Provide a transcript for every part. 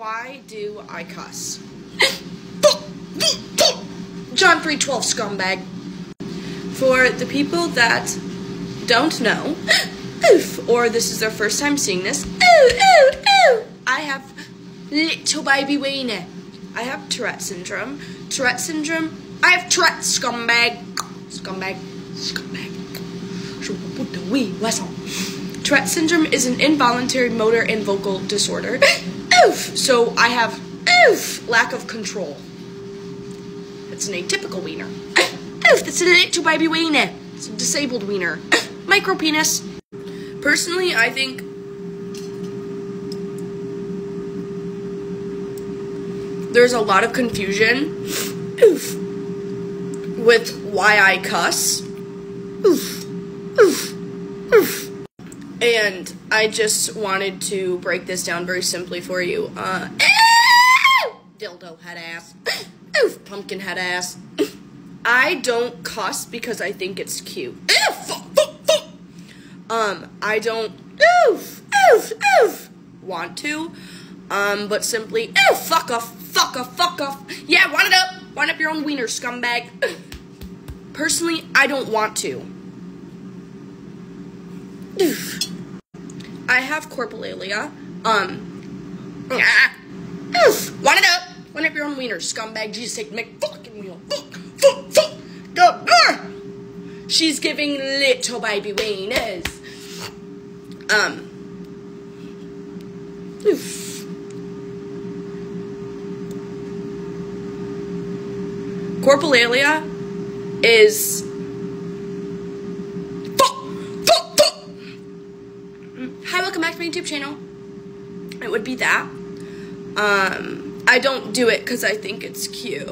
Why do I cuss? John 312 scumbag. For the people that don't know, oof, or this is their first time seeing this, ooh, ooh, ooh, I have little baby weenie. I have Tourette syndrome. Tourette syndrome. I have Tourette scumbag. Scumbag. Scumbag. Tourette syndrome is an involuntary motor and vocal disorder. Oof. So I have oof lack of control. It's an atypical wiener. Oof. That's a little baby wiener. It's a disabled wiener. Micro penis. Personally, I think there's a lot of confusion oof, with why I cuss. Oof, oof, oof. And I just wanted to break this down very simply for you. Uh, dildo head ass. Oof, pumpkin head ass. I don't cuss because I think it's cute. Oof. Um, I don't oof, oof, oof want to. Um, but simply, oof, fuck off, fuck off, fuck off. Yeah, wind it up. Wind up your own wiener, scumbag. Personally, I don't want to. Oof. I have coprolalia. Um, ah, oof, wind it up. Wind up your own wiener, scumbag. Jesus, take the fucking wheel. Fuck, fuck, fuck. Go. Ah. She's giving little baby wieners. Um. Oof. Coprolalia is. Hi, welcome back to my YouTube channel. It would be that. Um, I don't do it because I think it's cute.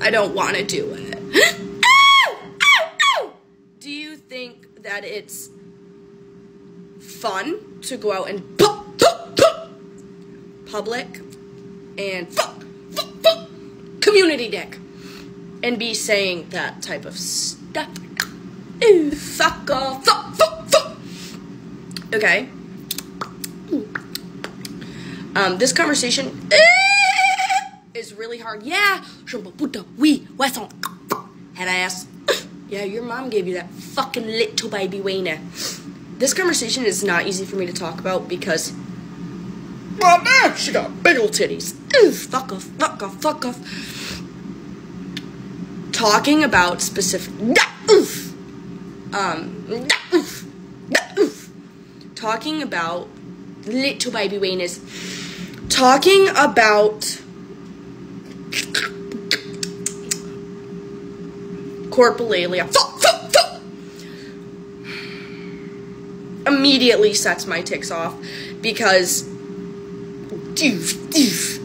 I don't want to do it. ow! Ow! Ow! Do you think that it's fun to go out and public and community dick and be saying that type of stuff. Ooh, fuck off, fuck. Okay. Um, this conversation is really hard. Yeah. Head ass. Yeah, your mom gave you that fucking little baby wiener. This conversation is not easy for me to talk about because my man, she got big old titties. Ooh, fuck off, fuck off, fuck off. Talking about specific oof. Um. Oof. Talking about little baby wieners. Talking about coprolalia. Immediately sets my tics off because doof, doof,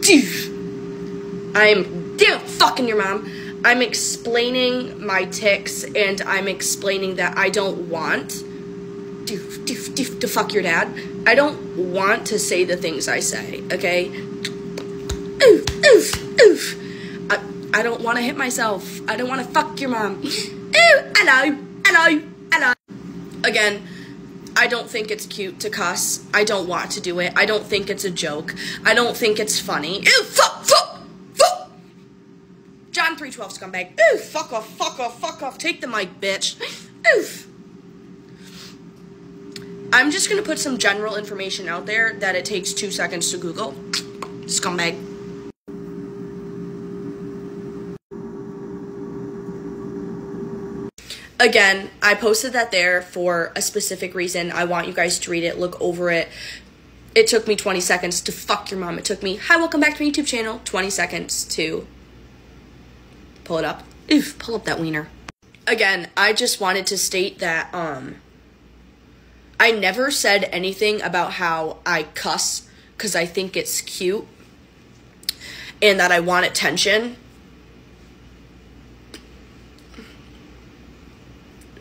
doof. I'm damn fucking your mom. I'm explaining my tics and I'm explaining that I don't want to fuck your dad. I don't want to say the things I say, okay? Oof, oof, oof. I, I don't want to hit myself. I don't want to fuck your mom. Ooh, hello, hello, hello. Again, I don't think it's cute to cuss. I don't want to do it. I don't think it's a joke. I don't think it's funny. Ew, fuck, fuck, fuck. John 312 scumbag. Ooh, fuck off, fuck off, fuck off. Take the mic, bitch. Oof. I'm just gonna put some general information out there that it takes two seconds to Google. Scumbag. again, I posted that there for a specific reason. I want you guys to read it, look over it. It took me 20 seconds to fuck your mom. It took me, hi, welcome back to my YouTube channel, 20 seconds to pull it up. Oof, pull up that wiener. Again, I just wanted to state that um I never said anything about how I cuss because I think it's cute and that I want attention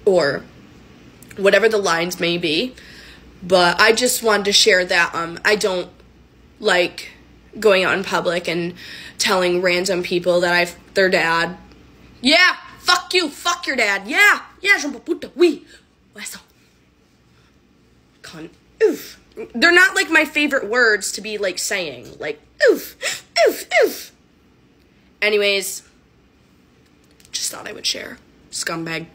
or whatever the lines may be. But I just wanted to share that um, I don't like going out in public and telling random people that I've their dad. Yeah, fuck you, fuck your dad. Yeah, yeah, me puta, oui. Cunt. Oof. they're not like my favorite words to be like saying. Like, oof, oof, oof. Anyways, just thought I would share. Scumbag.